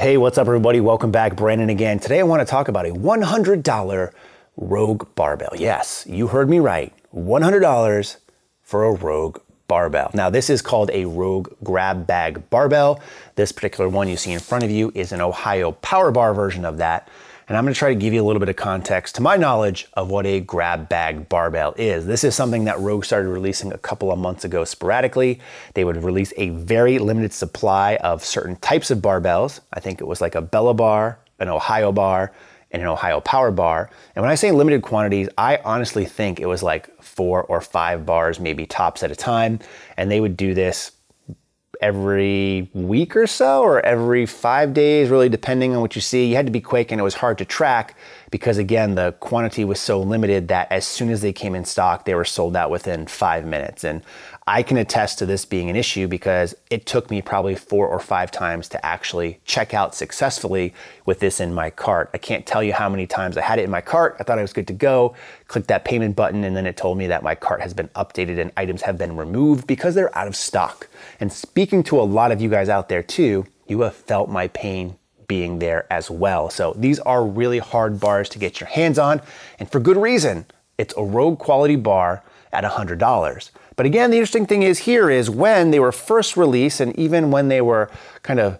Hey, what's up, everybody? Welcome back. Brandon again. Today I want to talk about a $100 Rogue barbell. Yes, you heard me right. $100 for a Rogue barbell. Now, this is called a Rogue Grab Bag Barbell. This particular one you see in front of you is an Ohio Power Bar version of that and I'm gonna try to give you a little bit of context to my knowledge of what a grab bag barbell is. This is something that Rogue started releasing a couple of months ago sporadically. They would release a very limited supply of certain types of barbells. I think it was like a Bella bar, an Ohio bar, and an Ohio Power Bar. And when I say limited quantities, I honestly think it was like four or five bars, maybe tops at a time. And they would do this every week or so or every five days, really depending on what you see. You had to be quick and it was hard to track because, again, the quantity was so limited that as soon as they came in stock, they were sold out within five minutes. And I can attest to this being an issue because it took me probably four or five times to actually check out successfully with this in my cart. I can't tell you how many times I had it in my cart. I thought I was good to go, clicked that payment button, and then it told me that my cart has been updated and items have been removed because they're out of stock. And speaking to a lot of you guys out there too, you have felt my pain being there as well. So these are really hard bars to get your hands on, and for good reason. It's a Rogue quality bar at $100. But again, the interesting thing is here is when they were first released, and even when they were kind of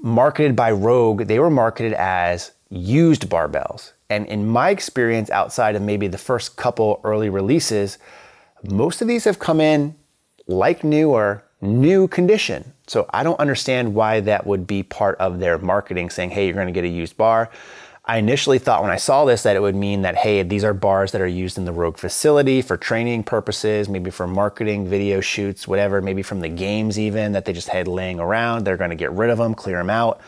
marketed by Rogue, they were marketed as used barbells. And in my experience, outside of maybe the first couple early releases, most of these have come in like new or new condition. So I don't understand why that would be part of their marketing saying, hey, you're going to get a used bar. I initially thought when I saw this that it would mean that, hey, these are bars that are used in the Rogue facility for training purposes, maybe for marketing, video shoots, whatever, maybe from the games even that they just had laying around. They're going to get rid of them, clear them out.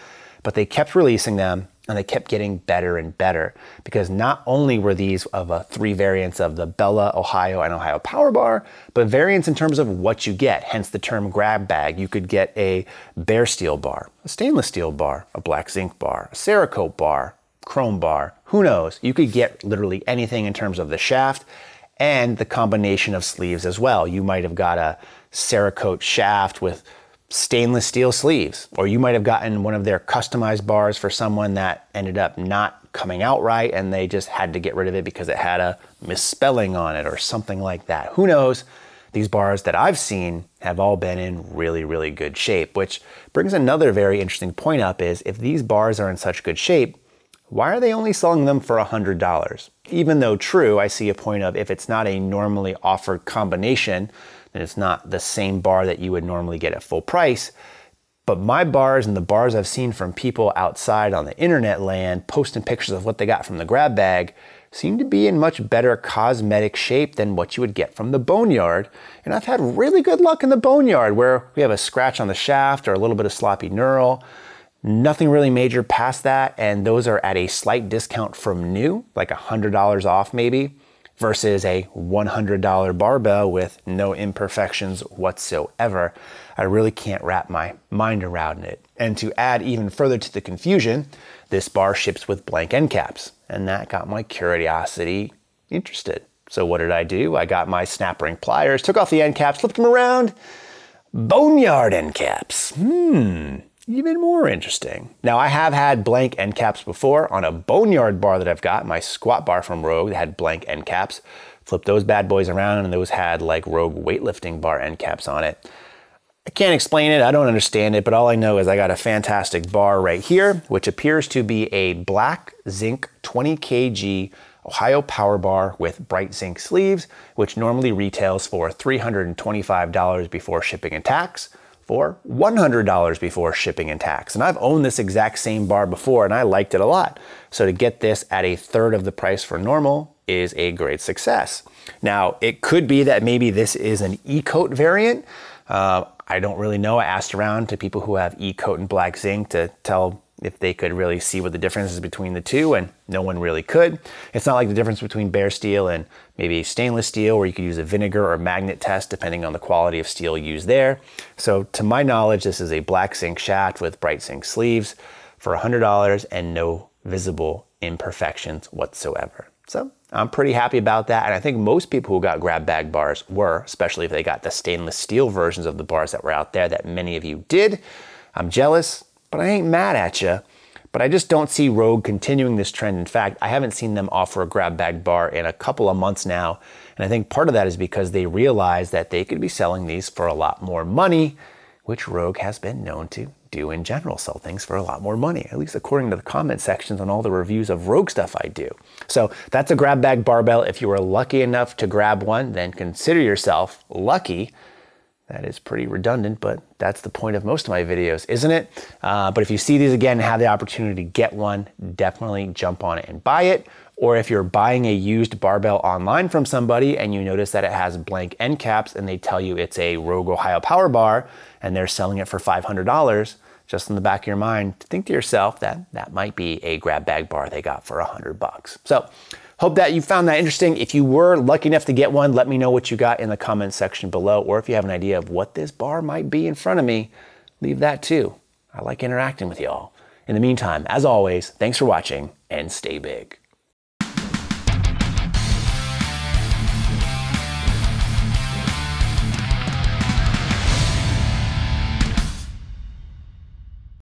But they kept releasing them and they kept getting better and better because not only were these of three variants of the Bella, Ohio, and Ohio Power Bar, but variants in terms of what you get, hence the term grab bag. You could get a bare steel bar, a stainless steel bar, a black zinc bar, a Cerakote bar, chrome bar, who knows? You could get literally anything in terms of the shaft and the combination of sleeves as well. You might have got a Cerakote shaft with stainless steel sleeves, or you might have gotten one of their customized bars for someone that ended up not coming out right and they just had to get rid of it because it had a misspelling on it or something like that. Who knows? These bars that I've seen have all been in really, really good shape, which brings another very interesting point up is if these bars are in such good shape, why are they only selling them for $100? Even though true, I see a point of if it's not a normally offered combination, and it's not the same bar that you would normally get at full price. But my bars and the bars I've seen from people outside on the internet land posting pictures of what they got from the grab bag seem to be in much better cosmetic shape than what you would get from the boneyard. And I've had really good luck in the boneyard where we have a scratch on the shaft or a little bit of sloppy knurl. Nothing really major past that, and those are at a slight discount from new, like $100 off maybe versus a $100 barbell with no imperfections whatsoever. I really can't wrap my mind around it. And to add even further to the confusion, this bar ships with blank end caps, and that got my curiosity interested. So what did I do? I got my snap ring pliers, took off the end caps, flipped them around. Boneyard end caps. Hmm, even more interesting. Now, I have had blank end caps before on a boneyard bar that I've got, my squat bar from Rogue that had blank end caps. Flip those bad boys around, and those had like Rogue weightlifting bar end caps on it. I can't explain it, I don't understand it, but all I know is I got a fantastic bar right here, which appears to be a black zinc 20 kg Ohio Power Bar with bright zinc sleeves, which normally retails for $325 before shipping and tax for $100 before shipping and tax. And I've owned this exact same bar before and I liked it a lot. So to get this at a third of the price for normal is a great success. Now, it could be that maybe this is an E-coat variant. Uh, I don't really know. I asked around to people who have E-coat and black zinc to tell if they could really see what the difference is between the two, and no one really could. It's not like the difference between bare steel and maybe stainless steel, where you could use a vinegar or magnet test depending on the quality of steel used there. So, to my knowledge, this is a black zinc shaft with bright zinc sleeves for $100 and no visible imperfections whatsoever. So, I'm pretty happy about that. And I think most people who got grab bag bars were, especially if they got the stainless steel versions of the bars that were out there that many of you did. I'm jealous but I ain't mad at you. But I just don't see Rogue continuing this trend. In fact, I haven't seen them offer a grab bag bar in a couple of months now. And I think part of that is because they realize that they could be selling these for a lot more money, which Rogue has been known to do in general, sell things for a lot more money, at least according to the comment sections on all the reviews of Rogue stuff I do. So that's a grab bag barbell. If you were lucky enough to grab one, then consider yourself lucky that is pretty redundant, but that's the point of most of my videos, isn't it? Uh, but if you see these again and have the opportunity to get one, definitely jump on it and buy it. Or if you're buying a used barbell online from somebody and you notice that it has blank end caps and they tell you it's a Rogue Ohio Power Bar and they're selling it for $500, just in the back of your mind, think to yourself that that might be a grab bag bar they got for 100 bucks. So Hope that you found that interesting. If you were lucky enough to get one, let me know what you got in the comments section below. Or if you have an idea of what this bar might be in front of me, leave that too. I like interacting with y'all. In the meantime, as always, thanks for watching and stay big.